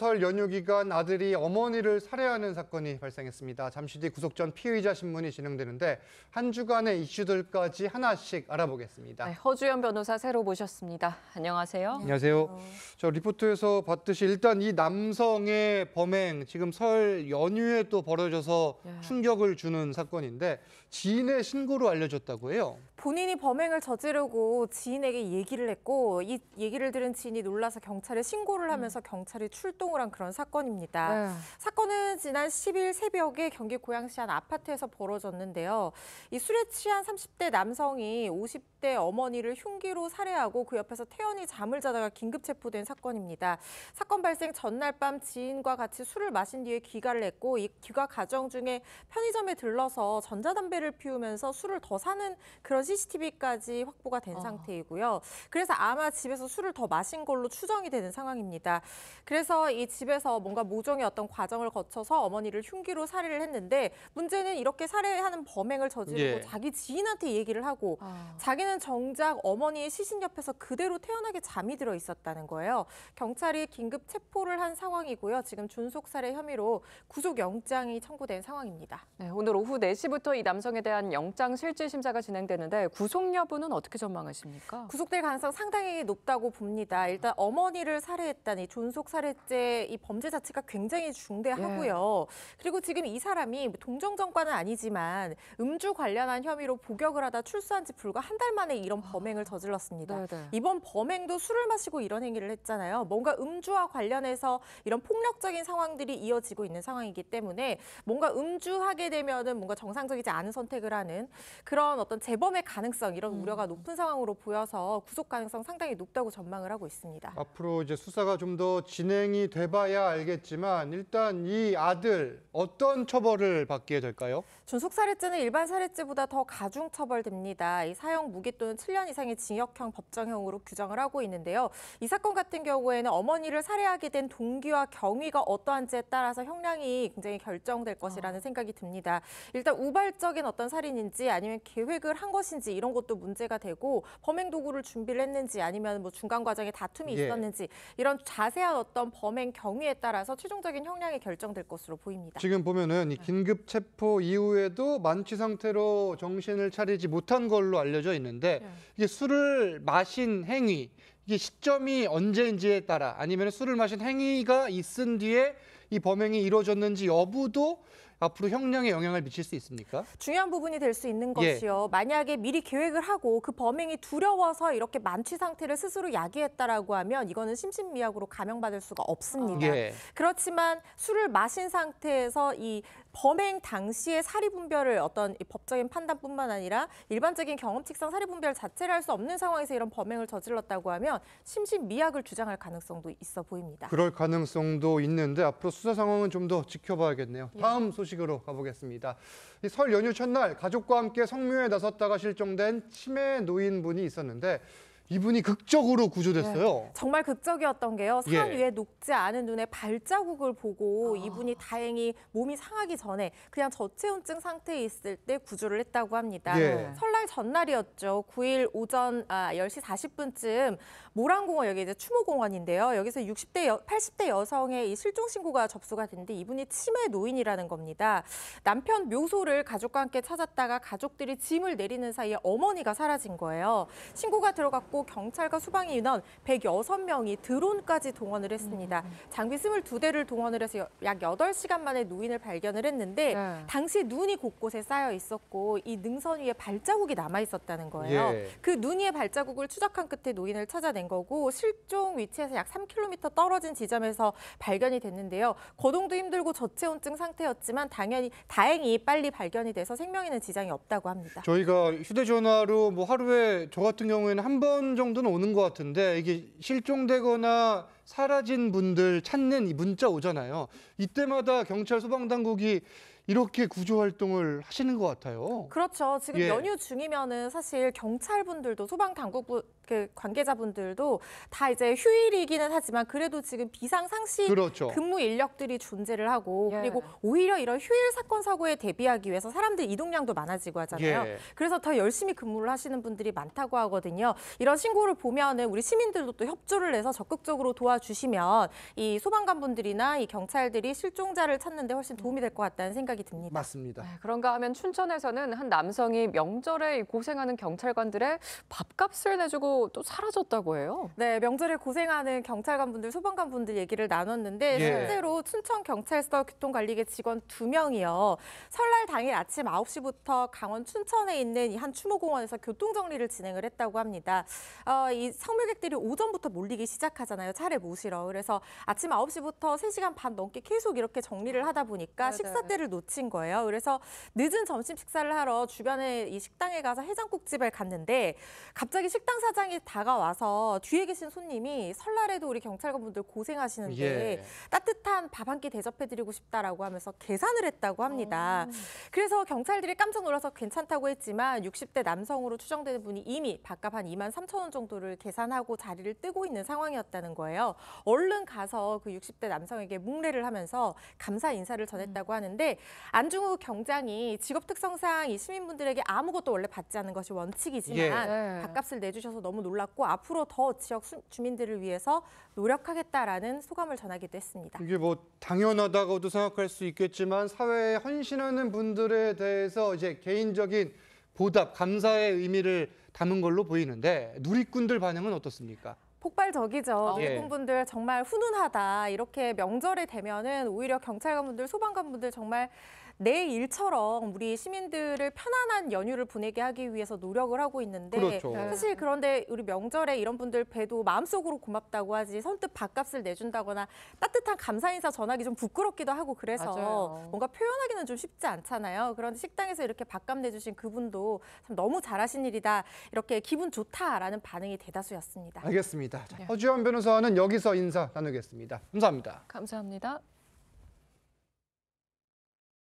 설 연휴 기간 아들이 어머니를 살해하는 사건이 발생했습니다. 잠시 뒤 구속 전 피의자 신문이 진행되는데 한 주간의 이슈들까지 하나씩 알아보겠습니다. 네, 허주연 변호사 새로 모셨습니다. 안녕하세요. 안녕하세요. 저 리포트에서 봤듯이 일단 이 남성의 범행 지금 설 연휴에 또 벌어져서 예. 충격을 주는 사건인데 지인의 신고로 알려졌다고 해요. 본인이 범행을 저지르고 지인에게 얘기를 했고 이 얘기를 들은 지인이 놀라서 경찰에 신고를 하면서 경찰이 출동을 한 그런 사건입니다. 네. 사건은 지난 10일 새벽에 경기 고양시 한 아파트에서 벌어졌는데요. 이 술에 취한 30대 남성이 50대 어머니를 흉기로 살해하고 그 옆에서 태연히 잠을 자다가 긴급 체포된 사건입니다. 사건 발생 전날 밤 지인과 같이 술을 마신 뒤에 귀가를 했고 이 귀가 과정 중에 편의점에 들러서 전자담배를 피우면서 술을 더 사는 그런 CCTV까지 확보가 된 어. 상태이고요. 그래서 아마 집에서 술을 더 마신 걸로 추정이 되는 상황입니다. 그래서 이 집에서 뭔가 모종의 어떤 과정을 거쳐서 어머니를 흉기로 살해를 했는데 문제는 이렇게 살해하는 범행을 저지르고 예. 자기 지인한테 얘기를 하고 아, 자기는 정작 어머니의 시신 옆에서 그대로 태연하게 잠이 들어 있었다는 거예요. 경찰이 긴급 체포를 한 상황이고요. 지금 존속살해 혐의로 구속영장이 청구된 상황입니다. 네, 오늘 오후 4시부터 이 남성에 대한 영장 실질 심사가 진행되는데 구속 여부는 어떻게 전망하십니까? 구속될 가능성 상당히 높다고 봅니다. 일단 어머니를 살해했다니 존속 살해죄 이 범죄 자체가 굉장히 중대하고요. 그리고 지금 이 사람이 동정정과는 아니지만 음주 관련한 혐의로 복역을 하다 출소한 지 불과 한 달 만에 이런 범행을 저질렀습니다. 네, 네. 이번 범행도 술을 마시고 이런 행위를 했잖아요. 뭔가 음주와 관련해서 이런 폭력적인 상황들이 이어지고 있는 상황이기 때문에 뭔가 음주하게 되면은 뭔가 정상적이지 않은 선택을 하는 그런 어떤 재범의 가능성 이런 우려가 높은 상황으로 보여서 구속 가능성 상당히 높다고 전망을 하고 있습니다. 앞으로 이제 수사가 좀 더 진행이 돼봐야 알겠지만 일단 이 아들 어떤 처벌을 받게 될까요? 존속 살해죄는 일반 살해죄보다 더 가중 처벌됩니다. 이 사형 무기 또는 7년 이상의 징역형 법정형으로 규정을 하고 있는데요. 이 사건 같은 경우에는 어머니를 살해하게 된 동기와 경위가 어떠한지에 따라서 형량이 굉장히 결정될 것이라는 생각이 듭니다. 일단 우발적인 어떤 살인인지 아니면 계획을 한 것인지 이런 것도 문제가 되고 범행 도구를 준비를 했는지 아니면 뭐 중간 과정에 다툼이 예. 있었는지 이런 자세한 어떤 범행 경위에 따라서 최종적인 형량이 결정될 것으로 보입니다. 지금 보면은 이 긴급 체포 이후에도 만취 상태로 정신을 차리지 못한 걸로 알려져 있는데 네. 이게 술을 마신 행위 이게 시점이 언제인지에 따라 아니면 술을 마신 행위가 있은 뒤에 이 범행이 이루어졌는지 여부도 앞으로 형량에 영향을 미칠 수 있습니까? 중요한 부분이 될 수 있는 예. 것이요. 만약에 미리 계획을 하고 그 범행이 두려워서 이렇게 만취 상태를 스스로 야기했다라고 하면 이거는 심신미약으로 감형받을 수가 없습니다. 예. 그렇지만 술을 마신 상태에서 이 범행 당시의 사리 분별을 어떤 이 법적인 판단뿐만 아니라 일반적인 경험칙상 사리 분별 자체를 할 수 없는 상황에서 이런 범행을 저질렀다고 하면 심신미약을 주장할 가능성도 있어 보입니다. 그럴 가능성도 있는데 앞으로 수사 상황은 좀 더 지켜봐야겠네요. 다음 소식으로 가보겠습니다. 이설 연휴 첫날 가족과 함께 성묘에 나섰다가 실종된 치매 노인분이 있었는데 이분이 극적으로 구조됐어요. 정말 극적이었던 게요. 산 예. 위에 녹지 않은 눈에 발자국을 보고 이분이 다행히 몸이 상하기 전에 그냥 저체온증 상태에 있을 때 구조를 했다고 합니다. 예. 설날 전날이었죠. 9일 오전 아, 10시 40분쯤 모란공원 여기 이제 추모공원인데요. 여기서 60대 여, 80대 여성의 이 실종 신고가 접수가 됐는데 이분이 치매 노인이라는 겁니다. 남편 묘소를 가족과 함께 찾았다가 가족들이 짐을 내리는 사이에 어머니가 사라진 거예요. 신고가 들어갔고 경찰과 소방의 인원 106명이 드론까지 동원을 했습니다. 장비 22대를 동원을 해서 여- 약 8시간 만에 노인을 발견을 했는데 네. 당시 눈이 곳곳에 쌓여 있었고 이 능선 위에 발자국이 남아 있었다는 거예요. 예. 그 눈 위의 발자국을 추적한 끝에 노인을 찾아낸 거고 실종 위치에서 약 3km 떨어진 지점에서 발견이 됐는데요. 거동도 힘들고 저체온증 상태였지만 당연히 다행히 빨리 발견이 돼서 생명에는 지장이 없다고 합니다. 저희가 휴대전화로 뭐 하루에 저 같은 경우에는 한번 정도는 오는 것 같은데 이게 실종되거나 사라진 분들 찾는 이 문자 오잖아요. 이때마다 경찰 소방당국이 이렇게 구조 활동을 하시는 것 같아요. 그렇죠. 지금 예. 연휴 중이면은 사실 경찰분들도 소방 당국부 그 관계자분들도 다 이제 휴일이기는 하지만 그래도 지금 비상 상시 그렇죠. 근무 인력들이 존재를 하고 예. 그리고 오히려 이런 휴일 사건 사고에 대비하기 위해서 사람들 이동량도 많아지고 하잖아요. 예. 그래서 더 열심히 근무를 하시는 분들이 많다고 하거든요. 이런 신고를 보면은 우리 시민들도 또 협조를 해서 적극적으로 도와주 도와주시면 이 소방관분들이나 이 경찰들이 실종자를 찾는 데 훨씬 도움이 될 것 같다는 생각 이 듭니다. 맞습니다. 네, 그런가 하면 춘천에서는 한 남성이 명절에 고생하는 경찰관들의 밥값을 내주고 또 사라졌다고 해요. 네, 명절에 고생하는 경찰관분들, 소방관분들 얘기를 나눴는데 예. 실제로 춘천 경찰서 교통관리계 직원 두 명이요. 설날 당일 아침 9시부터 강원 춘천에 있는 이한 추모공원에서 교통 정리를 진행을 했다고 합니다. 어, 이 성묘객들이 오전부터 몰리기 시작하잖아요. 차례 모시러. 그래서 아침 9시부터 3시간 반 넘게 계속 이렇게 정리를 하다 보니까 네네. 식사 때를 놓친 거예요. 그래서 늦은 점심 식사를 하러 주변에 이 식당에 가서 해장국집을 갔는데 갑자기 식당 사장이 다가와서 뒤에 계신 손님이 설날에도 우리 경찰관 분들 고생하시는데 예. 따뜻한 밥 한 끼 대접해드리고 싶다라고 하면서 계산을 했다고 합니다. 어. 그래서 경찰들이 깜짝 놀라서 괜찮다고 했지만 60대 남성으로 추정되는 분이 이미 밥값 한 2만 3천 원 정도를 계산하고 자리를 뜨고 있는 상황이었다는 거예요. 얼른 가서 그 60대 남성에게 묵례를 하면서 감사 인사를 전했다고 하는데 안중우 경장이 직업 특성상 이 시민분들에게 아무것도 원래 받지 않는 것이 원칙이지만 예. 네. 밥값을 내주셔서 너무 놀랐고 앞으로 더 지역 수- 주민들을 위해서 노력하겠다라는 소감을 전하기도 했습니다. 이게 뭐 당연하다고도 생각할 수 있겠지만 사회에 헌신하는 분들에 대해서 이제 개인적인 보답, 감사의 의미를 담은 걸로 보이는데 누리꾼들 반응은 어떻습니까? 폭발적이죠. 아, 예. 정말 훈훈하다. 이렇게 명절에 되면은 오히려 경찰관분들, 소방관분들 정말 내 일처럼 우리 시민들을 편안한 연휴를 보내게 하기 위해서 노력을 하고 있는데 그렇죠. 네. 사실 그런데 우리 명절에 이런 분들 뵈도 마음속으로 고맙다고 하지 선뜻 밥값을 내준다거나 따뜻한 감사 인사 전하기 좀 부끄럽기도 하고 그래서 맞아요. 뭔가 표현하기는 좀 쉽지 않잖아요. 그런데 식당에서 이렇게 밥값 내주신 그분도 참 너무 잘하신 일이다. 이렇게 기분 좋다라는 반응이 대다수였습니다. 알겠습니다. 자, 예. 허지원 변호사는 여기서 인사 나누겠습니다. 감사합니다. 감사합니다.